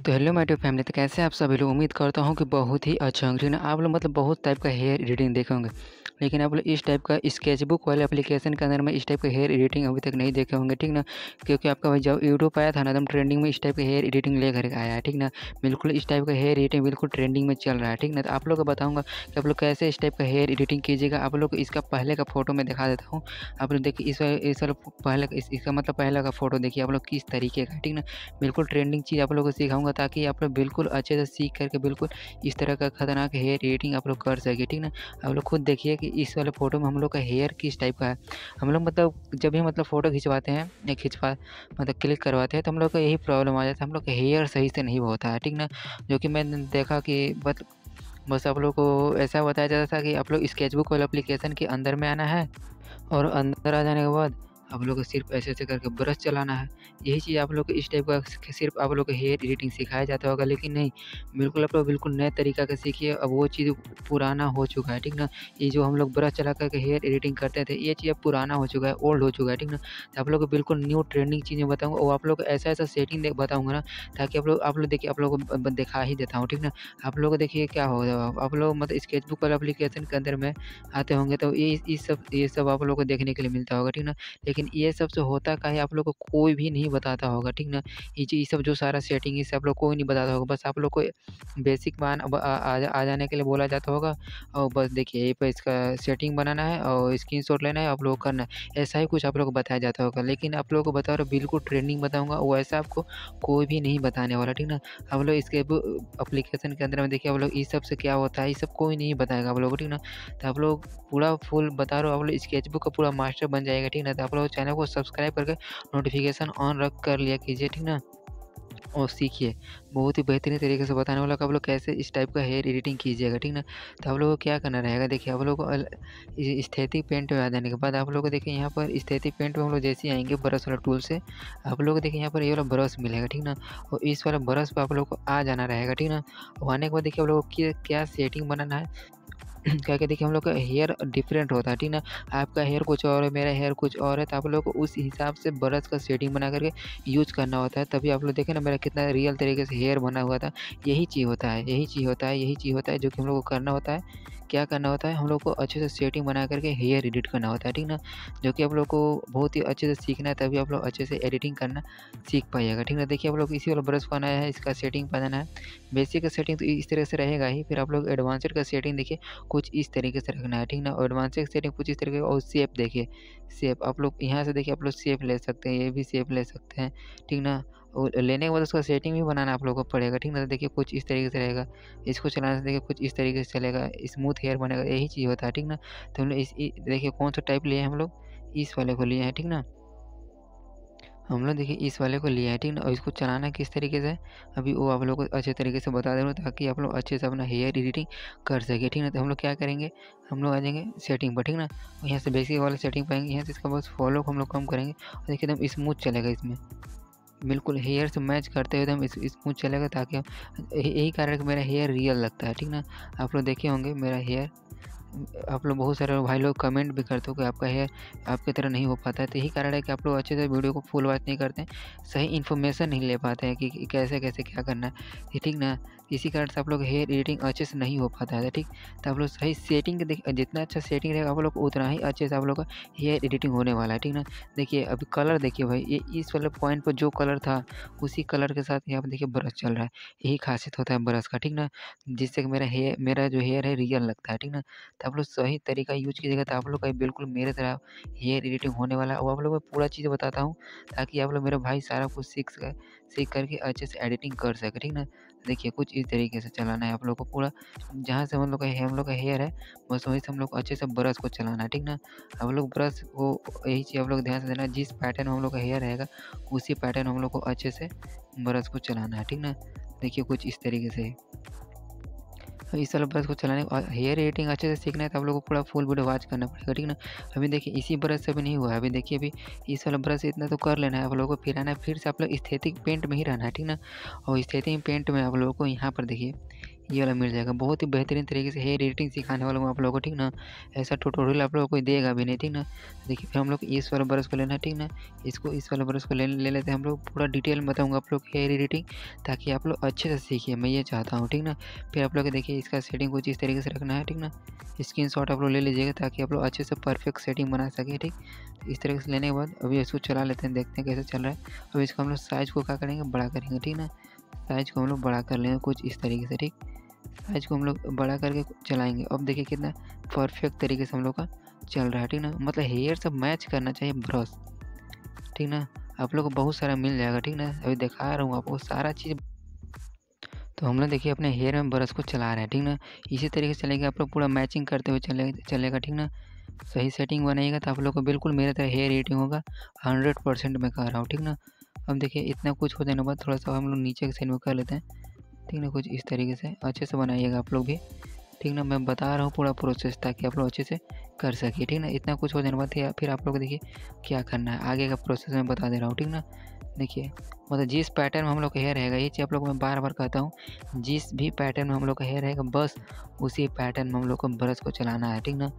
तो hello my dear family तो कैसे आप सभी लोग? उम्मीद करता हूँ कि बहुत ही अच्छा होंगे। ठीक ना आप लोग मतलब बहुत टाइप का हेयर एडिटिंग देखे होंगे। लेकिन आप लोग इस टाइप का स्केच बुक वाले एप्लीकेशन के अंदर में इस टाइप का हेयर एडिटिंग अभी तक नहीं देखे होंगे, ठीक ना? क्योंकि आपका भाई जब यूट्यूब आया था ना, एकदम ट्रेंडिंग में इस टाइप का हेयर एडिटिंग लेकर आया है, ठीक ना? बिल्कुल इस टाइप का हेयर एडिटिंग बिल्कुल ट्रेंडिंग में चल रहा है, ठीक ना? तो आप लोग को बताऊँगा कि आप लोग कैसे इस टाइप का हेयर एडिटिंग कीजिएगा। आप लोग इसका पहले का फ़ोटो मैं दिखा देता हूँ। आप लोग देखिए, इस इस पहले इसका मतलब पहले का फ़ोटो देखिए, आप लोग किस तरीके का ठीक ना? बिल्कुल ट्रेंडिंग चीज़ आप लोग को सिखाऊँगा। ताकि आप लोग बिल्कुल अच्छे से सीख करके बिल्कुल इस तरह का खतरनाक हेयर एडिटिंग आप लोग कर सके, ठीक ना? आप लोग खुद देखिए कि इस वाले फ़ोटो में हम लोग का हेयर किस टाइप का है। हम लोग मतलब जब भी मतलब फ़ोटो खिंचवाते हैं या खिंचवा मतलब क्लिक करवाते हैं तो हम लोग का यही प्रॉब्लम आ जाता है, हम लोग का हेयर सही से नहीं होता है, ठीक ना? जो कि मैंने देखा कि बस बस आप लोग को ऐसा बताया जाता था कि आप लोग स्केचबुक वाले एप्लीकेशन के अंदर में आना है और अंदर आ जाने के बाद आप लोग को सिर्फ़ ऐसे ऐसे करके ब्रश चलाना है। यही चीज़ आप लोग को इस टाइप का सिर्फ़ आप लोग को हेयर एडिटिंग सिखाया जाता होगा, लेकिन नहीं, बिल्कुल आप लोग बिल्कुल नए तरीका का सीखिए, अब वो चीज़ पुराना हो चुका है, ठीक ना? ये जो हम लोग ब्रश चला करके हेयर एडिटिंग करते थे, ये चीज़ अब पुराना हो चुका है ओल्ड हो चुका है, ठीक ना? तो आप लोग को बिल्कुल न्यू ट्रेंडिंग चीज़ें बताऊँगा, और आप लोग को ऐसा ऐसा सेटिंग बताऊँगा ना, ताकि आप लोग आप लोग देखिए, आप लोग को दिखा ही देता हूँ, ठीक ना? आप लोग देखिए क्या होगा आप लोग मतलब स्केच बुक वाला एप्लीकेशन के अंदर में आते होंगे तो ये इस सब, ये सब आप लोग को देखने के लिए मिलता होगा, ठीक ना? लेकिन ये सबसे होता का है आप लोग को कोई भी नहीं बताता होगा ठीक ना? ये चीज़ सब जो सारा सेटिंग है आप लोग कोई नहीं बताता होगा बस आप लोग को बेसिक मान आ, जाने के लिए बोला जाता होगा और बस देखिए ये पर इसका सेटिंग बनाना है और स्क्रीन लेना है आप लोग करना है ऐसा ही कुछ आप लोग को बताया जाता होगा लेकिन आप लोग को बता रहा बिल्कुल ट्रेंडिंग बताऊँगा वैसा आपको कोई भी नहीं बताने वाला ठीक ना? आप लोग इसके अप्लीकेशन के अंदर में देखिए आप लोग इस सबसे क्या होता है ये सब कोई नहीं बताएगा आप लोग को ठीक ना? तो आप लोग पूरा फुल बता रहे हो आप लोग स्केच बुक का पूरा मास्टर बन जाएगा ठीक ना? तो आप लोग चैनल को सब्सक्राइब करके नोटिफिकेशन ऑन रख कर लिया कीजिए, ठीक ना? और सीखिए। बहुत ही बेहतरीन तरीके से बताने वाला आप लोग कैसे इस टाइप का हेयर एडिटिंग कीजिएगा, ठीक ना? तो आप लोगों को क्या करना रहेगा? देखिए, आप लोगों को स्थेतिक पेंट में आ जाने के बाद आप लोग को देखिए यहाँ पर स्थेतिक पेंट में हम लोग जैसे ही आएँगे ब्रश वाला टूल से, आप लोग को देखिए यहाँ पर ये वाला ब्रश मिलेगा, ठीक ना? और इस वाला ब्रश पर आप लोग को आ जाना रहेगा, ठीक ना? आने के बाद देखिए आप लोग को, क्या सेटिंग बनाना है? क्या क्या देखिए, हम लोग का हेयर डिफरेंट होता है, ठीक ना? आपका हेयर कुछ और है, मेरा हेयर कुछ और है तो आप लोग को उस हिसाब से ब्रश का सेटिंग बना करके यूज़ करना होता है, तभी आप लोग देखें ना मेरा कितना रियल तरीके से हेयर बना हुआ था। यही चीज़ होता है, यही चीज़ होता है, यही चीज़ होता है जो कि हम लोग को करना होता है। क्या करना होता है, हम लोग को अच्छे से सेटिंग बना करके हेयर एडिट करना होता है, ठीक ना? जो कि आप लोग को बहुत ही अच्छे से सीखना है, तभी आप लोग अच्छे से एडिटिंग करना सीख पाइएगा, ठीक ना? देखिए, आप लोग इसी वाला ब्रश बनाया है, इसका सेटिंग बनाना है। बेसिक का सेटिंग तो इस तरह से रहेगा ही, फिर आप लोग एडवांसड का सेटिंग देखिए, कुछ इस तरीके से रखना है, ठीक ना? एडवांसड सेटिंग कुछ इस तरीके और सेप देखिए सेप आप लोग यहाँ से देखिए, आप लोग सेप ले सकते हैं, ये भी सेप ले सकते हैं, ठीक ना? लेने के बाद उसका सेटिंग भी बनाना आप लोगों को पड़ेगा, ठीक ना तो देखिए कुछ इस तरीके से रहेगा, इसको चलाने से देखिए कुछ इस तरीके से चलेगा स्मूथ हेयर बनेगा, यही चीज़ होता है, ठीक ना? तो हम लोग इस देखिए कौन सा टाइप लिए हम लोग? इस वाले को लिए हैं, ठीक ना? हम लोग देखिए इस वाले को लिया है, ठीक ना? और इसको चलाना किस तरीके से? अभी वो आप लोग को अच्छे तरीके से बता दे ताकि आप लोग अच्छे से अपना हेयर एडिटिंग कर सके, ठीक ना? तो हम लोग क्या करेंगे? हम लोग आ जाएँगे सेटिंग पर, ठीक ना? और यहाँ से बेसिक वाले सेटिंग पाएँगे, यहाँ से इसका बस फॉलो को हम लोग कम करेंगे, और देखिए एकदम स्मूथ चलेगा इसमें। बिल्कुल हेयर से मैच करते हुए एकदम स्मूथ चलेगा ताकि यही कारण कि मेरा हेयर रियल लगता है, ठीक ना? आप लोग देखे होंगे मेरा हेयर, आप लोग बहुत सारे भाई लोग कमेंट भी करते हो कि आपका हेयर आपकी तरह नहीं हो पाता है तो यही कारण है कि आप लोग अच्छे से वीडियो को फुल वॉच नहीं करते, सही इन्फॉर्मेशन नहीं ले पाते हैं कि कैसे कैसे क्या करना है ठीक ना? इसी कारण से आप लोग हेयर एडिटिंग अच्छे से नहीं हो पाता है, ठीक? तो आप लोग सही सेटिंग जितना अच्छा सेटिंग रहेगा आप लोग, उतना ही अच्छे से आप लोग का हेयर एडिटिंग होने वाला है, ठीक ना? देखिए, अभी कलर देखिए भाई, ये इस वाले पॉइंट पर जो कलर था, उसी कलर के साथ यहाँ पर देखिए ब्रश चल रहा है। यही खासियत होता है ब्रश का, ठीक ना? जिससे कि मेरा हेयर मेरा जो हेयर है रियल लगता है, ठीक ना? तो आप लोग सही तरीका यूज़ कीजिएगा तो आप लोग का बिल्कुल मेरे तरह हेयर एडिटिंग होने वाला है। वो आप लोग मैं पूरा चीज़ बताता हूँ, ताकि आप लोग मेरे भाई सारा कुछ सीख सीख करके अच्छे से एडिटिंग कर सके, ठीक ना? देखिए, कुछ इस तरीके से चलाना है आप लोग को पूरा। जहाँ से हम लोग का हम लोग का हेयर है, बस वहीं से हम लोग अच्छे से ब्रश को चलाना है, ठीक ना? हम लोग ब्रश को यही चीज़ आप लोग ध्यान से देना, जिस पैटर्न हम लोग का हेयर रहेगा, उसी पैटर्न हम लोग को अच्छे से ब्रश को चलाना है, ठीक ना? देखिए, कुछ इस तरीके से इस वाला ब्रश को चलाने हेयर एडिटिंग अच्छे से सीखना है तो आप लोगों को पूरा फुल वीडियो वॉच करना पड़ेगा, ठीक ना? अभी देखिए, इसी ब्रश से भी नहीं हुआ है। अभी देखिए, अभी इस वाला ब्रश इतना तो कर लेना है, आप लोगों को फिर आना है, फिर से आप लोग स्थेतिक पेंट में ही रहना है, ठीक ना? और स्थेतिक पेंट में आप लोगों को यहाँ पर देखिए ये वाला मिल जाएगा। बहुत ही बेहतरीन तरीके से हेयर एडिटिंग सिखाने वाला हूँ आप लोगों को, ठीक ना? ऐसा ट्यूटोरियल आप लोगों को देगा भी नहीं, ठीक ना? देखिए, फिर हम लोग इस वाला ब्रश को लेना है ठीक ना? इसको, इस वाला ब्रश को ले ले लेते हैं हम लोग। पूरा डिटेल बताऊँगा आप लोग हेयर एडिटिंग ताकि आप लोग अच्छे से सीखिए, मैं ये चाहता हूँ, ठीक ना? फिर आप लोग देखिए, इसका सेटिंग कुछ इस तरीके से रखना है, ठीक ना? स्क्रीन शॉट आप लोग ले लीजिएगा, ताकि आप लोग अच्छे से परफेक्ट सेटिंग बना सके, ठीक? इस तरीके से लेने के बाद अभी इसको चला लेते हैं, देखते हैं कैसे चल रहा है। अभी इसको हम लोग साइज़ को क्या करेंगे? बड़ा करेंगे, ठीक ना? साइज़ को हम लोग बड़ा कर लेंगे कुछ इस तरीके से, ठीक? साइज़ को हम लोग बड़ा करके चलाएँगे। अब देखिए कितना परफेक्ट तरीके से हम लोग का चल रहा है, ठीक ना? मतलब हेयर सब मैच करना चाहिए ब्रश ठीक ना? आप लोग को बहुत सारा मिल जाएगा, ठीक ना? अभी दिखा रहा हूँ आपको सारा चीज़। तो हम लोग देखिए अपने हेयर में ब्रश को चला रहे हैं, ठीक ना? इसी तरीके से चलेगा, आप लोग पूरा मैचिंग करते हुए चले, चलेगा, ठीक ना? सही सेटिंग बनाइएगा तो आप लोग को बिल्कुल मेरे तरह हेयर एडिटिंग होगा हंड्रेड परसेंट मैं कह रहा हूँ, ठीक ना? अब देखिए, इतना कुछ हो जाने के बाद थोड़ा सा हम लोग नीचे के साइड में कर लेते हैं। ठीक ना, कुछ इस तरीके से, अच्छे से बनाइएगा आप लोग भी। ठीक ना, मैं बता रहा हूँ पूरा प्रोसेस ताकि आप लोग अच्छे से कर सकिए ठीक ना, इतना कुछ हो जाने बाद फिर आप लोग देखिए क्या करना है। आगे का प्रोसेस मैं बता दे रहा हूँ, ठीक ना? देखिए मतलब जिस पैटर्न में हम लोग का हेयर रहेगा, ये चीज़ आप लोग मैं बार बार कहता हूँ, जिस भी पैटर्न में हम लोग का हेयर रहेगा, बस उसी पैटर्न में हम लोग को ब्रश को चलाना है, ठीक ना?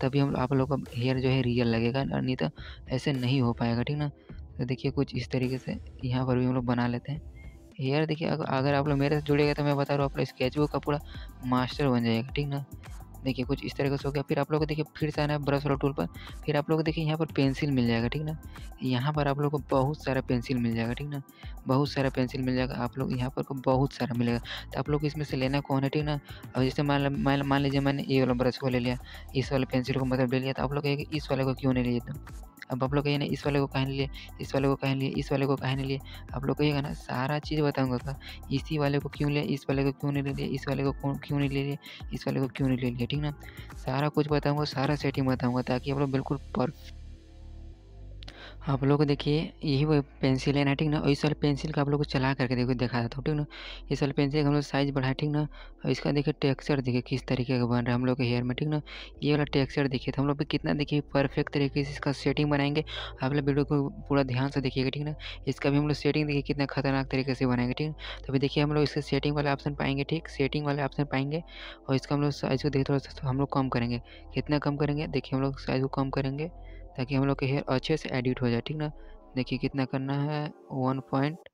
तभी हम आप लोग का हेयर जो है रियल लगेगा, नहीं तो ऐसे नहीं हो पाएगा, ठीक ना? तो देखिए कुछ इस तरीके से यहाँ पर भी हम लोग बना लेते हैं। यार देखिए अगर अगर आप लोग मेरे से जुड़ेगा तो मैं बता रहा हूँ अपना स्केचबुक का पूरा मास्टर बन जाएगा ठीक ना? देखिए कुछ इस तरीके से हो गया, फिर आप लोग को देखिए फिर से आना है ब्रश वाला टूल पर, फिर आप लोग को देखिए यहाँ पर पेंसिल मिल जाएगा, ठीक ना? यहाँ पर आप लोग को बहुत सारा पेंसिल मिल जाएगा, ठीक ना? बहुत सारा पेंसिल मिल जाएगा, आप लोग यहाँ पर को बहुत सारा मिलेगा। तो आप लोग इसमें से लेना कौन है, ठीक ना? अब जैसे मान मान लीजिए मैंने ये वाला ब्रश को ले लिया, इस वाले पेंसिल को मतलब ले लिया तो आप लोग इस वाले को क्यों नहीं तो अब आप लोग कहिए ना, इस वाले को कहने लिए, इस वाले को कहने लिए, इस वाले को कहने लिए। आप लोग कहिएगा ना सारा चीज़ बताऊँगा का इसी वाले को क्यों ले, इस वाले को क्यों नहीं ले लिया, इस वाले को क्यों नहीं ले लिया, इस वाले को क्यों नहीं ले लिया, ठीक ना? सारा कुछ बताऊँगा, सारा सेटिंग बताऊँगा ताकि आप लोग बिल्कुल आप लोग देखिए, यही वो पेंसिल है ना, ठीक ना? इस वाले पेंसिल का आप लोग को चला करके देखो, दिखा देता हूँ, ठीक ना? इस वाले पेंसिल का हम लोग साइज़ बढ़ाए, ठीक ना? और इसका देखिए टेक्सचर देखिए किस तरीके का बन रहा है हम लोग के हेयर में, ठीक ना? ये वाला टेक्सचर देखिए तो हम लोग भी कितना देखिए परफेक्ट तरीके से इसका सेटिंग बनाएँगे। आप लोग वीडियो को पूरा ध्यान से देखिएगा, ठीक ना? इसका भी हम लोग सेटिंग देखिए कितना खतरनाक तरीके से बनाएँगे, ठीक ना? तो अभी देखिए हम लोग इसके सेटिंग वाले ऑप्शन पाएँगे, ठीक? सेटिंग वाले ऑप्शन पाएँगे और इसका हम लोग साइज़ को देखिए थोड़ा सा हम लोग कम करेंगे। कितना कम करेंगे? देखिए हम लोग साइज़ को कम करेंगे। ताकि हम लोग के हेयर अच्छे से एडिट हो जाए, ठीक ना? देखिए कितना करना है वन पॉइंट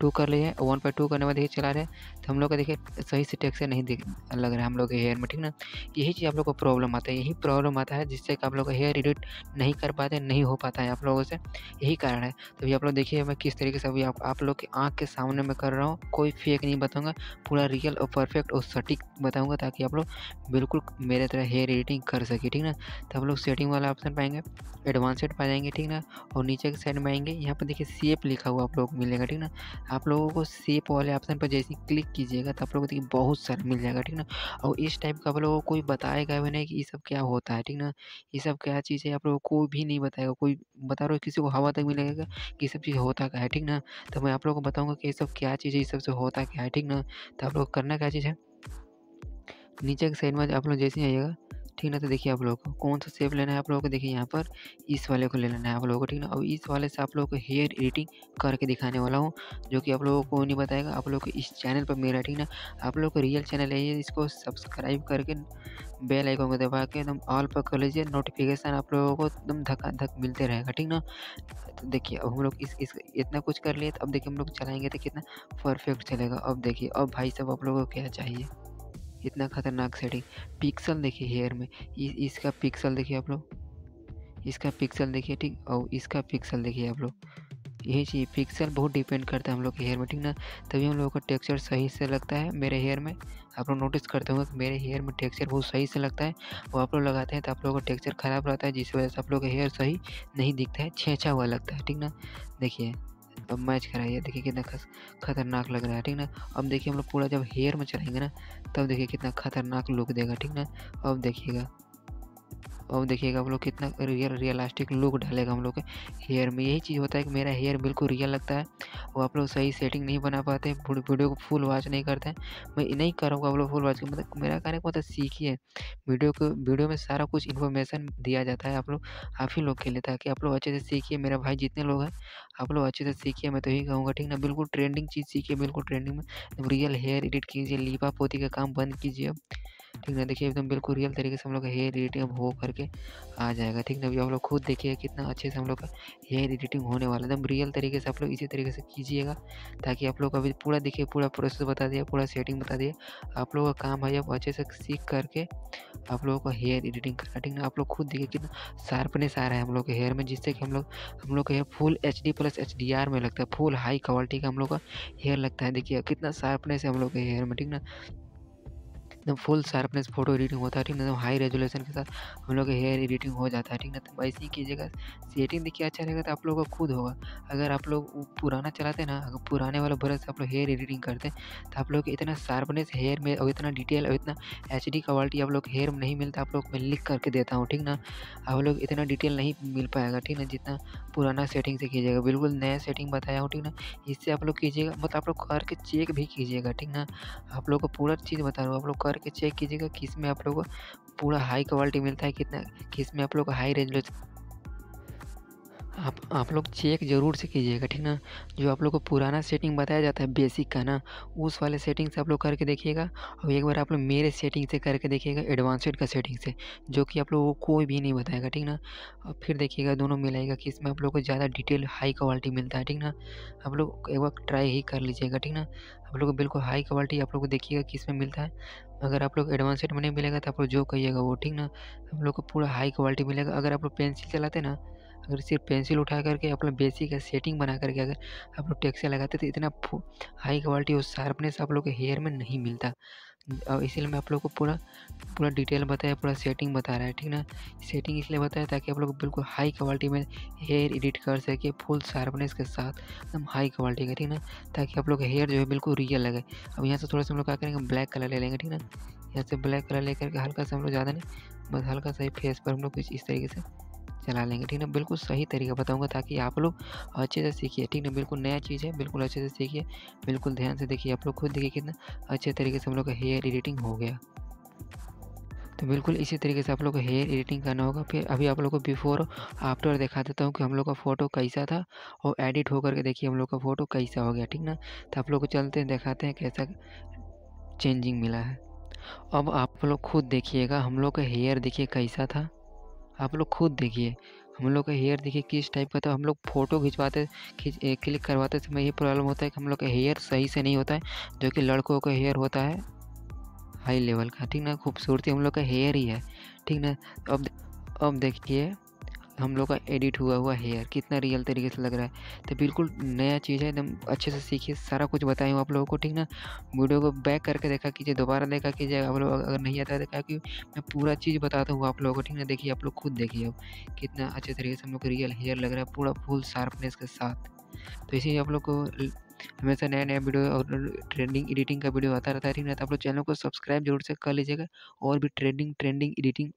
टू कर लिए वन पॉइंट टू करने बाद देखिए चला रहे तो हम लोग का देखिए सही से टेक्सचर नहीं दिख लग रहा है हम लोग के हेयर में ठीक ना? यही चीज़ आप लोग को प्रॉब्लम आता है यही प्रॉब्लम आता है जिससे कि आप लोग का हेयर एडिट नहीं कर पाते नहीं हो पाता है आप लोगों से। यही कारण है। तो अभी आप लोग देखिए मैं किस तरीके से अभी आप, आप लोग की आँख के सामने में कर रहा हूँ कोई फेक नहीं बताऊँगा पूरा रियल और परफेक्ट और सटीक बताऊँगा ताकि आप लोग बिल्कुल मेरे तरह हेयर एडिटिंग कर सके ठीक ना? तो आप लोग सेटिंग वाला ऑप्शन पाएँगे एडवांसेड पा जाएँगे ठीक ना? और नीचे के साइड में आएँगे यहाँ पर देखिए सेप लिखा हुआ आप लोग मिलेगा ठीक ना? आप लोगों को सेप वाले ऑप्शन पर जैसे क्लिक कीजिएगा तो आप लोगों को देखिए बहुत सारा मिल जाएगा, ठीक ना? और इस टाइप का आप लोगों को कोई बताएगा भी नहीं कि ये सब क्या होता है, ठीक ना? ये सब क्या चीज़ है, आप लोगों को कोई भी नहीं बताएगा, कोई बता रहा किसी को हवा तक मिलेगा कि सब चीज़ होता क्या है, ठीक ना? तो मैं आप लोगों को बताऊँगा कि ये सब क्या चीज़ है, ये सबसे होता क्या है, ठीक ना? तो आप लोग करना क्या चीज़ है? नीचे के साइड में आप लोग जैसे आइएगा ठीक ना? तो देखिए आप लोगों को कौन सा सेप लेना है आप लोगों को? देखिए यहाँ पर इस वाले को ले लेना है आप लोगों को ठीक ना? और इस वाले से आप लोगों को हेयर एडिटिंग करके दिखाने वाला हूँ जो कि आप लोगों को नहीं बताएगा आप लोग को इस चैनल पर मेरा ठीक ना? आप लोग को रियल चैनल है इसको सब्सक्राइब करके बेल आइकन को दबा के एकदम ऑल पर कर लीजिए नोटिफिकेशन आप लोगों को एकदम धक्का धक मिलते रहेगा ठीक ना? तो देखिए अब हम लोग इस, इस इतना कुछ कर लिए तो अब देखिए हम लोग चलाएँगे तो कितना परफेक्ट चलेगा। अब देखिए अब भाई साहब आप लोगों को क्या चाहिए? इतना खतरनाक सेटिंग पिक्सल देखिए हेयर में। इस, इसका पिक्सल देखिए आप लोग। इसका पिक्सल देखिए ठीक? और इसका पिक्सल देखिए आप लोग। यही चीज़ पिक्सल बहुत डिपेंड करता है हम लोग के हेयर में ठीक ना? तभी हम लोगों का टेक्सचर सही से लगता है मेरे हेयर में। आप लोग नोटिस करते होंगे कि मेरे हेयर में टेक्सचर बहुत सही से लगता है। वो आप लोग लगाते हैं तो आप लोगों का टेक्सचर ख़राब रहता है जिस वजह से आप लोग का हेयर सही नहीं दिखता है छेछा हुआ लगता है ठीक ना? देखिए। अब मैच कराइए देखिए कितना खतरनाक लग रहा है, ठीक ना? अब देखिए हम लोग पूरा जब हेयर में चलाएँगे ना, तब देखिए कितना खतरनाक लुक देगा, ठीक ना? अब देखिएगा अब देखिएगा आप लोग कितना रियल रियलिस्टिक लुक डालेगा हम लोग के हेयर में। यही चीज़ होता है कि मेरा हेयर बिल्कुल रियल लगता है, वो आप लोग सही सेटिंग नहीं बना पाते वीडियो को फुल वॉच नहीं करते। हैं मैं नहीं करूँगा आप लोग फुल वॉच मतलब मेरा कहने का मतलब सीखिए। वीडियो को, वीडियो में सारा कुछ इन्फॉर्मेशन दिया जाता है आप लोग, आप ही लोग के लिए, ताकि आप लोग अच्छे से सीखिए। मेरा भाई जितने लोग हैं आप लोग अच्छे से सीखिए, मैं तो यही कहूँगा, ठीक ना? बिल्कुल ट्रेंडिंग चीज़ सीखिए, बिल्कुल ट्रेंडिंग में रियल हेयर एडिट कीजिए, लीपा पोती का काम बंद कीजिए ठीक ना? देखिए एकदम बिल्कुल रियल तरीके से हम लोग का हेयर एडिटिंग हो करके आ जाएगा, ठीक ना? अभी आप लोग खुद देखिए कितना अच्छे से हम लोग का हेयर एडिटिंग होने वाला है, एकदम रियल तरीके से आप लोग इसी तरीके से कीजिएगा, ताकि आप लोग अभी पूरा देखिए, पूरा प्रोसेस बता दिया, पूरा सेटिंग बता दिया, आप लोगों का काम भाई अब अच्छे से सीख करके आप लोगों को हेयर एडिटिंग करना, ठीक ना? आप लोग खुद देखिए कितना शार्पनेस आ रहा है हम लोग के हेयर में, जिससे कि हम लोग हम लोग का hair full H D plus H D R में लगता है फुल हाई क्वालिटी का हम लोग का हेयर लगता है। देखिए, कितना शार्पनेस है हम लोग के हेयर में, ठीक ना? एकदम फुल शार्पनेस फ़ोटो एडिटिंग होता है ठीक ना एकदम हाई रेजोल्यूशन के साथ हम लोग हेयर एडिटिंग हो जाता है ठीक ना तो ऐसे ही कीजिएगा सेटिंग देखिए अच्छा रहेगा तो आप लोगों को खुद होगा अगर आप लोग पुराना चलाते ना अगर पुराने वाले ब्रश से आप लोग हेयर एडिटिंग करते हैं तो आप लोग इतना शार्पनेस हेयर में और इतना डिटेल और इतना एच डी क्वालिटी आप लोग हेयर में नहीं मिलता आप लोग मैं लिख करके देता हूँ ठीक ना आप लोग इतना डिटेल नहीं मिल पाएगा ठीक ना जितना पुराना सेटिंग से कीजिएगा बिल्कुल नया सेटिंग बताया हूँ ठीक ना इससे आप लोग कीजिएगा मतलब आप लोग करके चेक भी कीजिएगा ठीक ना आप लोग को पूरा चीज़ बता रहा हूँ आप लोग करके चेक कीजिएगा किसमें आप लोगों को पूरा हाई क्वालिटी मिलता है, कितना, किसमें आप लोग हाई रेजोल्यूशन आप आप लोग चेक ज़रूर से कीजिएगा, ठीक ना? जो आप लोग को पुराना सेटिंग बताया जाता है बेसिक का ना, उस वाले सेटिंग से आप लोग करके देखिएगा। और एक बार आप लोग मेरे सेटिंग से करके देखिएगा एडवांसड का सेटिंग से, जो कि आप लोग को कोई भी नहीं बताएगा, ठीक ना? और फिर देखिएगा, दोनों मिलाएगा कि इसमें आप लोग को ज़्यादा डिटेल हाई क्वालिटी मिलता है, ठीक ना? आप लोग एक बार ट्राई ही कर लीजिएगा, ठीक ना? आप लोग को बिल्कुल हाई क्वालिटी आप लोग को देखिएगा किसमें मिलता है। अगर आप लोग एडवांसड में नहीं मिलेगा तो आप लोग जो कहिएगा वो, ठीक ना? आप लोग को पूरा हाई क्वालिटी मिलेगा। अगर आप लोग पेंसिल चलाते ना अगर सिर्फ़ पेंसिल उठा करके अपना बेसिक का सेटिंग बना करके अगर आप लोग टेक्सचर लगाते तो इतना हाई क्वालिटी और शार्पनेस आप लोग के हेयर में नहीं मिलता। और इसीलिए मैं आप लोग को पूरा पूरा डिटेल बताया, पूरा सेटिंग बता रहा है, ठीक ना? सेटिंग इसलिए बताया ताकि आप लोग बिल्कुल हाई क्वालिटी में हेयर एडिट कर सके फुल शार्पनेस के साथ, एकदम हाई क्वालिटी का, ठीक ना? ताकि आप लोग हेयर जो है बिल्कुल रियल लगे। अब यहाँ से थोड़ा सा हम लोग क्या करेंगे ब्लैक कलर ले लेंगे, ठीक ना? यहाँ से ब्लैक कलर लेकर के हल्का सा हम लोग ज़्यादा नहीं, बस हल्का सा ही फेस पर हम लोग कुछ इस तरीके से चला लेंगे। ठीक ना? बिल्कुल सही तरीका बताऊँगा ताकि आप लोग अच्छे से सीखिए। ठीक ना? बिल्कुल नया चीज़ है, बिल्कुल अच्छे से सीखिए। बिल्कुल ध्यान से देखिए, आप लोग खुद देखिए कितना अच्छे तरीके से हम लोग का हेयर एडिटिंग हो गया। तो बिल्कुल इसी तरीके से आप लोग को हेयर एडिटिंग करना होगा। फिर अभी आप लोग को बिफोर, आफ्टर दिखा देता हूँ कि हम लोग का फ़ोटो कैसा था और एडिट होकर के देखिए हम लोग का फ़ोटो कैसा हो गया। ठीक ना? तो आप लोग को चलते हैं, दिखाते हैं कैसा चेंजिंग मिला है। अब आप लोग खुद देखिएगा, हम लोग का हेयर देखिए कैसा था। आप लोग खुद देखिए। हम लोग का हेयर देखिए किस टाइप का था हम लोग फ़ोटो खिंचवाते, खींच क्लिक करवाते समय ये प्रॉब्लम होता है कि हम लोग का हेयर सही से नहीं होता है, जो कि लड़कों का हेयर होता है हाई लेवल का। ठीक ना? खूबसूरती हम लोग का हेयर ही है। ठीक ना? अब अब देखिए। हम लोग का एडिट हुआ हुआ हेयर कितना रियल तरीके से लग रहा है। तो बिल्कुल नया चीज़ है, एकदम अच्छे से सीखिए, सारा कुछ बताई हूँ आप लोगों को, ठीक ना? वीडियो को बैक करके देखा कीजिए, दोबारा देखा कीजिए, आप लोग अगर नहीं आता है देखा कि मैं पूरा चीज़ बताता हूँ आप लोगों को, ठीक ना? देखिए, आप लोग खुद देखिए अब, कितना अच्छे तरीके से हम लोग रियल हेयर लग रहा है, पूरा फुल शार्पनेस के साथ। तो इसीलिए आप लोग को हमेशा नया नया वीडियो और ट्रेंडिंग एडिटिंग का वीडियो आता रहता है, ठीक ना? तो आप लोग चैनल को सब्सक्राइब ज़रूर से कर लीजिएगा और भी ट्रेंडिंग ट्रेंडिंग एडिटिंग